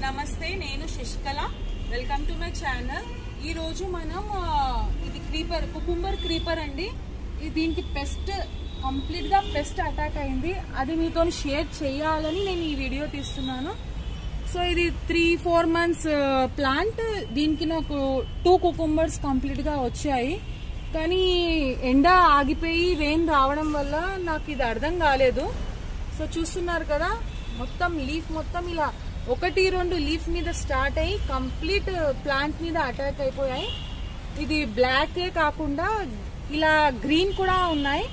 నమస్తే నేను Sasikala. Welcome to my channel ఈరోజు మనం ఇది క్రీపర్ కుకుంబర్ క్రీపర్ అండి. ఇది దీనికి పెస్ట్ కంప్లీట్గా పెస్ట్ అటాక్ అయింది. అది మీతో షేర్ చేయాలని నేను ఈ వీడియో తీస్తున్నాను. సో ఇది త్రీ ఫోర్ మంత్స్ ప్లాంట్ దీనికి నాకు టూ కుకుంబర్స్ కంప్లీట్గా వచ్చాయి. కానీ ఎండ ఆగిపోయి రెయిన్ రావడం వల్ల నాకు ఇది అర్థం కాలేదు. సో చూస్తున్నారు కదా మొత్తం లీఫ్ మొత్తం ఇలా ఒకటి రెండు లీఫ్ మీద స్టార్ట్ అయ్యి కంప్లీట్ ప్లాంట్ మీద అటాక్ అయిపోయాయి. ఇది బ్లాక్ కాకుండా ఇలా గ్రీన్ కూడా ఉన్నాయి.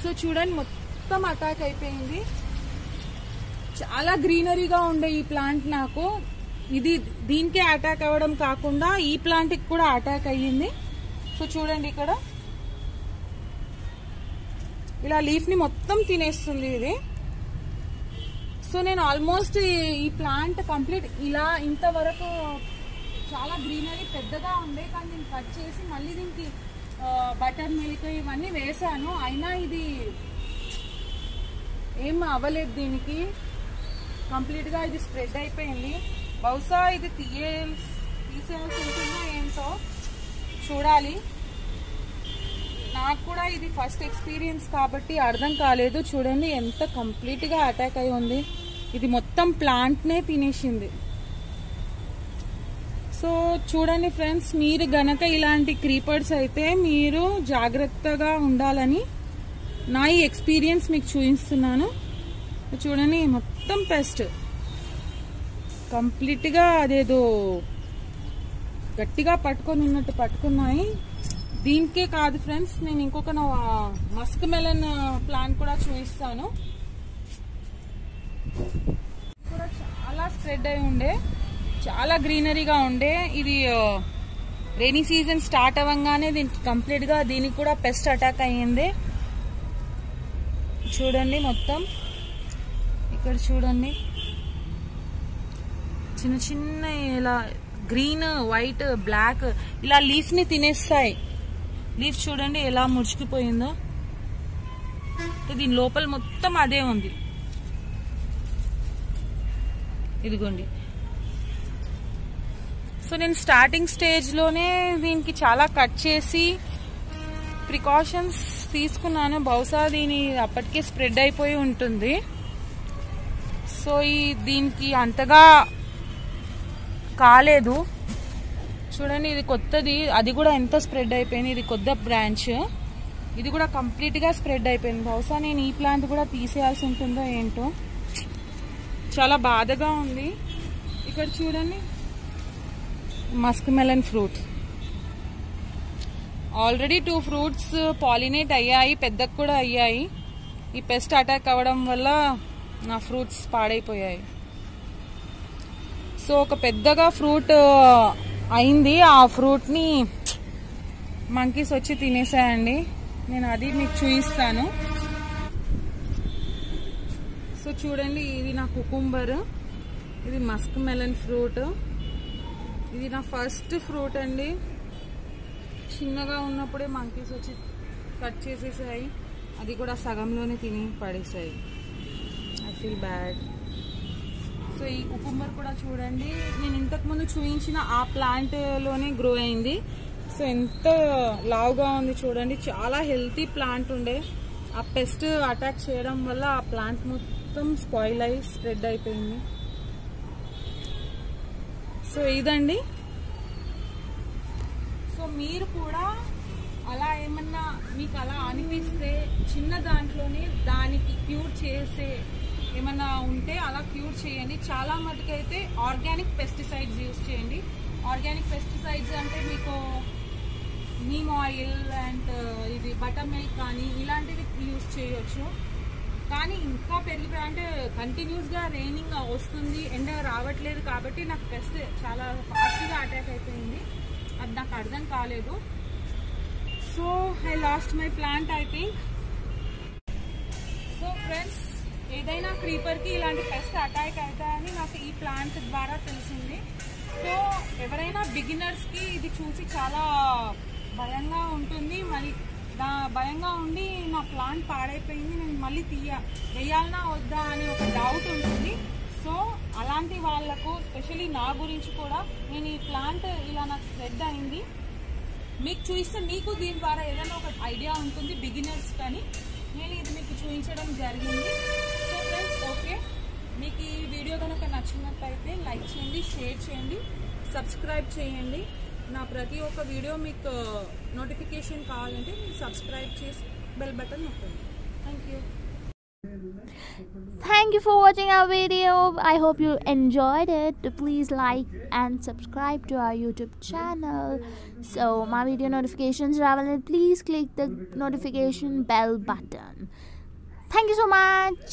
సో చూడండి మొత్తం అటాక్ అయిపోయింది. చాలా గ్రీనరీగా ఉండే ఈ ప్లాంట్ నాకు. ఇది దీనికే అటాక్ అవ్వడం కాకుండా ఈ ప్లాంట్కి కూడా అటాక్ అయ్యింది. సో చూడండి ఇక్కడ. ఇలా లీఫ్ని మొత్తం తినేస్తుంది ఇది. సో నేను ఆల్మోస్ట్ ఈ ప్లాంట్ కంప్లీట్ ఇలా ఇంతవరకు చాలా గ్రీనరీ పెద్దగా ఉండే కానీ నేను కట్ చేసి మళ్ళీ దీనికి బటర్ మిల్క్ ఇవన్నీ వేసాను. అయినా ఇది ఏం అవ్వలేదు దీనికి. కంప్లీట్గా ఇది స్ప్రెడ్ అయిపోయింది. బహుశా ఇది తీయ తీసేయాల్సి ఉంటుందో ఏంటో చూడాలి. నాకు కూడా ఇది ఫస్ట్ ఎక్స్పీరియన్స్ కాబట్టి అర్థం కాలేదు. చూడండి ఎంత కంప్లీట్గా అటాక్ అయి ఉంది. ఇది మొత్తం ప్లాంట్నే తినేసింది. సో చూడండి ఫ్రెండ్స్ మీరు గనక ఇలాంటి క్రీపర్స్ అయితే మీరు జాగ్రత్తగా ఉండాలని నా ఈ ఎక్స్పీరియన్స్ మీకు చూపిస్తున్నాను. చూడండి మొత్తం పెస్ట్ కంప్లీట్గా అదేదో గట్టిగా పట్టుకొని ఉన్నట్టు పట్టుకున్నాయి. దీనికే కాదు ఫ్రెండ్స్ నేను ఇంకొక మస్క్ మెలన్ ప్లాంట్ కూడా చూపిస్తాను. కూడా చాలా స్ప్రెడ్ అయి ఉండే చాలా గ్రీనరీగా ఉండే ఇది రెయినీ సీజన్ స్టార్ట్ అవ్వగానే దీనికి కంప్లీట్గా దీనికి కూడా పెస్ట్ అటాక్ అయ్యింది. చూడండి మొత్తం. ఇక్కడ చూడండి. చిన్న చిన్న ఇలా గ్రీన్ వైట్ బ్లాక్ ఇలా లీఫ్ని తినేస్తాయి. లీఫ్ చూడండి ఎలా ముడుచుకుపోయిందో దీని లోపల మొత్తం అదే ఉంది. ఇదిగోండి. సో నేను స్టార్టింగ్ స్టేజ్లోనే దీనికి చాలా కట్ చేసి ప్రికాషన్స్ తీసుకున్నాను. బహుశా దీని అప్పటికే స్ప్రెడ్ అయిపోయి ఉంటుంది. సో ఈ దీనికి అంతగా కాలేదు. చూడండి ఇది కొత్తది. అది కూడా ఎంత స్ప్రెడ్ అయిపోయింది. ఇది కొత్త బ్రాంచ్. ఇది కూడా కంప్లీట్గా స్ప్రెడ్ అయిపోయింది. బహుశా నేను ఈ ప్లాంట్ కూడా తీసేయాల్సి ఉంటుందో ఏంటో. చాలా బాధగా ఉంది. ఇక్కడ చూడండి. Musk melon fruit. Already two fruits pollinate అయ్యాయి పెద్దకు కూడా అయ్యాయి. ఈ పెస్ట్ అటాక్ అవ్వడం వల్ల నా ఫ్రూట్స్ పాడైపోయాయి. సో ఒక పెద్దగా ఫ్రూట్ అయింది. ఆ ఫ్రూట్ని మంకీస్ వచ్చి తినేసాయండి. నేను అది మీకు చూపిస్తాను సో చూడండి ఇది నా కుకుంబర్. ఇది మస్క్ మెలన్ ఫ్రూట్. ఇది నా ఫస్ట్ ఫ్రూట్ అండి. చిన్నగా ఉన్నప్పుడే మంకీస్ వచ్చి కట్ చేసేసాయి. అది కూడా సగంలోనే తిని పడేసాయి. ఐ ఫీల్ బ్యాడ్ సో ఈ కుకుంబర్ కూడా చూడండి. నేను ఇంతకుముందు చూపించిన ఆ ప్లాంట్లోనే గ్రో అయింది. సో ఎంత లావుగా ఉంది చూడండి. చాలా హెల్తీ ప్లాంట్ ఉండే. ఆ పెస్ట్ అటాక్ చేయడం వల్ల ఆ ప్లాంట్ మొత్తం స్పాయిల్ అయి స్ప్రెడ్ అయిపోయింది. సో ఇదండి. సో మీరు కూడా అలా ఏమన్నా మీకు అలా అనిపిస్తే చిన్న దాంట్లోనే దానికి క్యూర్ చేసే ఏమన్నా ఉంటే అలా క్యూర్ చేయండి. చాలా మటుకైతే ఆర్గానిక్ పెస్టిసైడ్స్ యూజ్ చేయండి. ఆర్గానిక్ పెస్టిసైడ్స్ అంటే మీకు నీమ్ ఆయిల్ అండ్ uh, ఇది బటర్ మిల్క్ కానీ ఇలాంటివి యూజ్ చేయొచ్చు. కానీ ఇంకా పెరిగిపోయి అంటే కంటిన్యూస్గా రైనింగ్ వస్తుంది. ఎండ రావట్లేదు కాబట్టి నాకు పెస్ట్ చాలా ఫాస్ట్గా అటాక్ అయిపోయింది. అది నాకు అర్థం కాలేదు. So I lost my plant I think. So friends ఏదైనా క్రీపర్కి ఇలాంటి పెస్ట్ అటాక్ అవుతాయని నాకు ఈ ప్లాంట్ ద్వారా తెలిసింది. సో ఎవరైనా బిగినర్స్కి ఇది చూసి చాలా భయంగా ఉంటుంది. మరి నా భయంగా ఉండి నా ప్లాంట్ పాడైపోయింది. నేను మళ్ళీ తీయ వేయాలనా వద్దా అని ఒక డౌట్ ఉంటుంది. సో అలాంటి వాళ్ళకు స్పెషల్లీ నా గురించి కూడా నేను ఈ ప్లాంట్ ఇలా నాకు స్ప్రెడ్ అయింది. మీకు చూస్తే మీకు దీని ద్వారా ఏదైనా ఒక ఐడియా ఉంటుంది బిగినర్స్ కానీ నేను ఇది మీకు చూపించడం జరిగింది. మీకు ఈ వీడియో కనుక నచ్చినట్లయితే లైక్ చేయండి షేర్ చేయండి సబ్స్క్రైబ్ చేయండి నా ప్రతి ఒక్క వీడియో మీకు నోటిఫికేషన్ కావాలంటే మీరు సబ్స్క్రైబ్ చేసి బెల్ బటన్ నొక్కండి thank you Thank you for watching our video. I hope you enjoyed it. Please like and subscribe to our YouTube channel. So my video notifications రావాలని please click the notification bell button. Thank you so much.